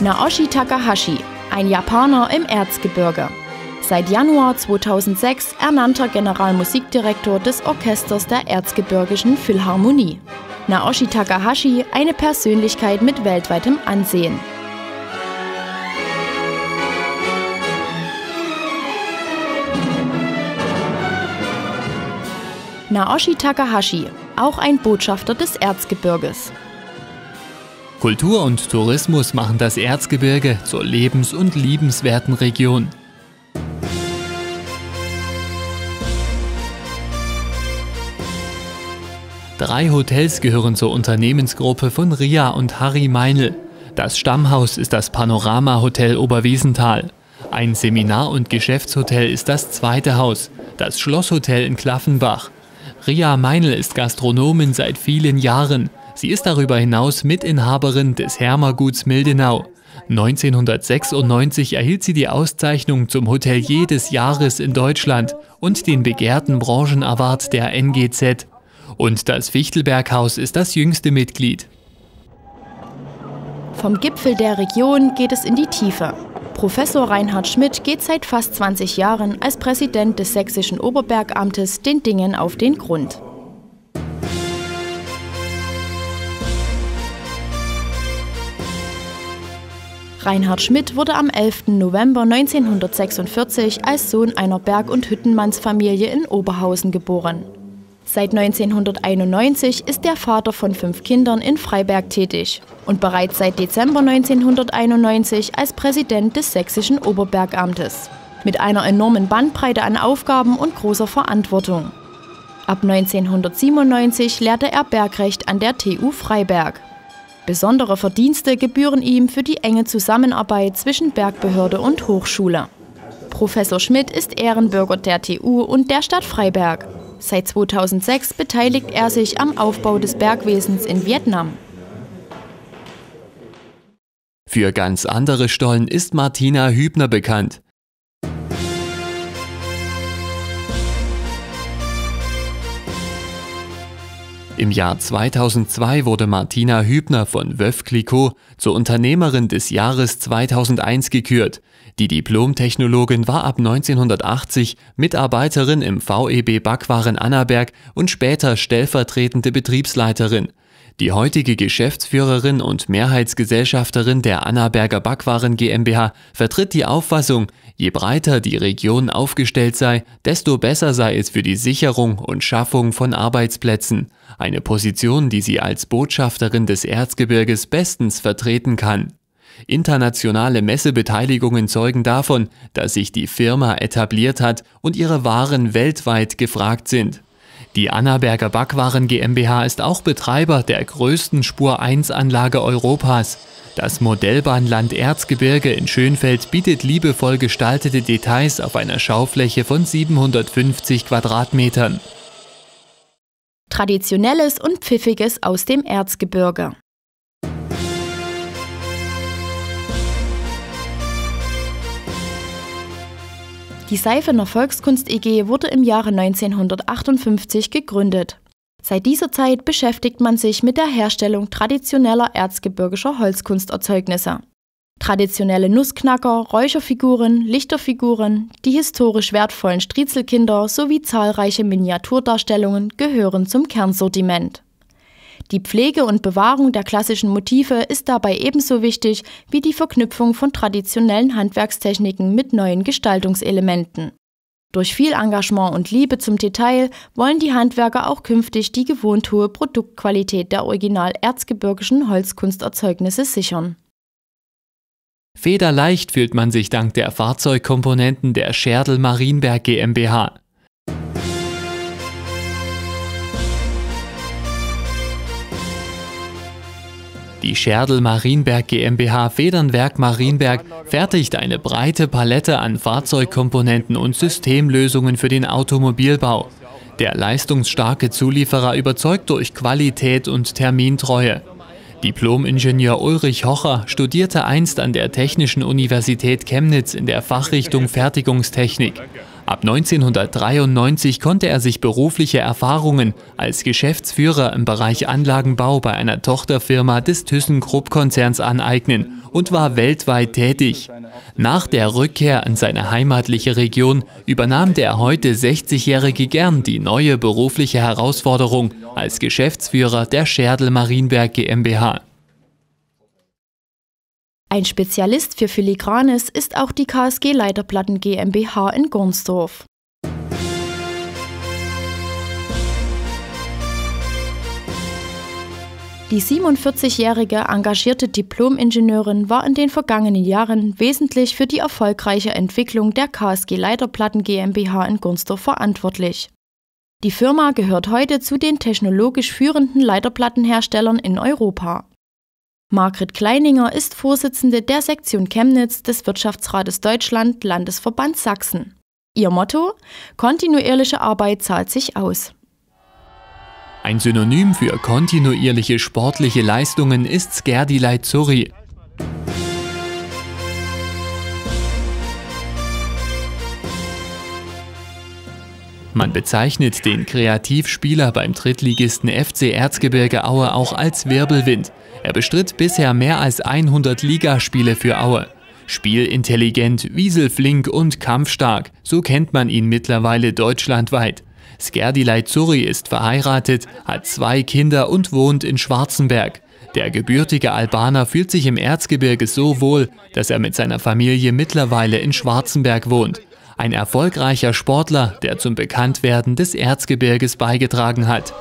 Naoshi Takahashi, ein Japaner im Erzgebirge. Seit Januar 2006 ernannter Generalmusikdirektor des Orchesters der Erzgebirgischen Philharmonie. Naoshi Takahashi, eine Persönlichkeit mit weltweitem Ansehen. Naoshi Takahashi, auch ein Botschafter des Erzgebirges. Kultur und Tourismus machen das Erzgebirge zur lebens- und liebenswerten Region. Drei Hotels gehören zur Unternehmensgruppe von Ria und Harry Meinl. Das Stammhaus ist das Panorama Hotel Oberwiesenthal. Ein Seminar- und Geschäftshotel ist das zweite Haus, das Schlosshotel in Klaffenbach. Ria Meinl ist Gastronomin seit vielen Jahren. Sie ist darüber hinaus Mitinhaberin des Hermerguts Mildenau. 1996 erhielt sie die Auszeichnung zum Hotelier des Jahres in Deutschland und den begehrten Branchenaward der NGZ. Und das Fichtelberghaus ist das jüngste Mitglied. Vom Gipfel der Region geht es in die Tiefe. Professor Reinhard Schmidt geht seit fast 20 Jahren als Präsident des Sächsischen Oberbergamtes den Dingen auf den Grund. Reinhard Schmidt wurde am 11. November 1946 als Sohn einer Berg- und Hüttenmannsfamilie in Oberhausen geboren. Seit 1991 ist der Vater von fünf Kindern in Freiberg tätig und bereits seit Dezember 1991 als Präsident des Sächsischen Oberbergamtes. Mit einer enormen Bandbreite an Aufgaben und großer Verantwortung. Ab 1997 lehrte er Bergrecht an der TU Freiberg. Besondere Verdienste gebühren ihm für die enge Zusammenarbeit zwischen Bergbehörde und Hochschule. Professor Schmidt ist Ehrenbürger der TU und der Stadt Freiberg. Seit 2006 beteiligt er sich am Aufbau des Bergwesens in Vietnam. Für ganz andere Stollen ist Martina Hübner bekannt. Im Jahr 2002 wurde Martina Hübner von Wöf Clicquot zur Unternehmerin des Jahres 2001 gekürt. Die Diplom-Technologin war ab 1980 Mitarbeiterin im VEB Backwaren Annaberg und später stellvertretende Betriebsleiterin. Die heutige Geschäftsführerin und Mehrheitsgesellschafterin der Annaberger Backwaren GmbH vertritt die Auffassung, je breiter die Region aufgestellt sei, desto besser sei es für die Sicherung und Schaffung von Arbeitsplätzen. Eine Position, die sie als Botschafterin des Erzgebirges bestens vertreten kann. Internationale Messebeteiligungen zeugen davon, dass sich die Firma etabliert hat und ihre Waren weltweit gefragt sind. Die Annaberger Backwaren GmbH ist auch Betreiber der größten Spur-1-Anlage Europas. Das Modellbahnland Erzgebirge in Schönfeld bietet liebevoll gestaltete Details auf einer Schaufläche von 750 Quadratmetern. Traditionelles und Pfiffiges aus dem Erzgebirge. Die Seifener Volkskunst EG wurde im Jahre 1958 gegründet. Seit dieser Zeit beschäftigt man sich mit der Herstellung traditioneller erzgebirgischer Holzkunsterzeugnisse. Traditionelle Nussknacker, Räucherfiguren, Lichterfiguren, die historisch wertvollen Striezelkinder sowie zahlreiche Miniaturdarstellungen gehören zum Kernsortiment. Die Pflege und Bewahrung der klassischen Motive ist dabei ebenso wichtig wie die Verknüpfung von traditionellen Handwerkstechniken mit neuen Gestaltungselementen. Durch viel Engagement und Liebe zum Detail wollen die Handwerker auch künftig die gewohnt hohe Produktqualität der original erzgebirgischen Holzkunsterzeugnisse sichern. Federleicht fühlt man sich dank der Fahrzeugkomponenten der Scherdel Marienberg GmbH. Die Scherdel Marienberg GmbH Federnwerk Marienberg fertigt eine breite Palette an Fahrzeugkomponenten und Systemlösungen für den Automobilbau. Der leistungsstarke Zulieferer überzeugt durch Qualität und Termintreue. Diplom-Ingenieur Ulrich Hocher studierte einst an der Technischen Universität Chemnitz in der Fachrichtung Fertigungstechnik. Ab 1993 konnte er sich berufliche Erfahrungen als Geschäftsführer im Bereich Anlagenbau bei einer Tochterfirma des ThyssenKrupp-Konzerns aneignen und war weltweit tätig. Nach der Rückkehr in seine heimatliche Region übernahm der heute 60-Jährige gern die neue berufliche Herausforderung als Geschäftsführer der Scherdel Marienberg GmbH. Ein Spezialist für Filigranes ist auch die KSG Leiterplatten GmbH in Gornsdorf. Die 47-jährige engagierte Diplom-Ingenieurin war in den vergangenen Jahren wesentlich für die erfolgreiche Entwicklung der KSG Leiterplatten GmbH in Gornsdorf verantwortlich. Die Firma gehört heute zu den technologisch führenden Leiterplattenherstellern in Europa. Margret Kleininger ist Vorsitzende der Sektion Chemnitz des Wirtschaftsrates Deutschland Landesverband Sachsen. Ihr Motto: Kontinuierliche Arbeit zahlt sich aus. Ein Synonym für kontinuierliche sportliche Leistungen ist Skerdilai Zuri. Man bezeichnet den Kreativspieler beim Drittligisten FC Erzgebirge Aue auch als Wirbelwind. Er bestritt bisher mehr als 100 Ligaspiele für Aue. Spielintelligent, wieselflink und kampfstark, so kennt man ihn mittlerweile deutschlandweit. Skerdilai Zuri ist verheiratet, hat zwei Kinder und wohnt in Schwarzenberg. Der gebürtige Albaner fühlt sich im Erzgebirge so wohl, dass er mit seiner Familie mittlerweile in Schwarzenberg wohnt. Ein erfolgreicher Sportler, der zum Bekanntwerden des Erzgebirges beigetragen hat.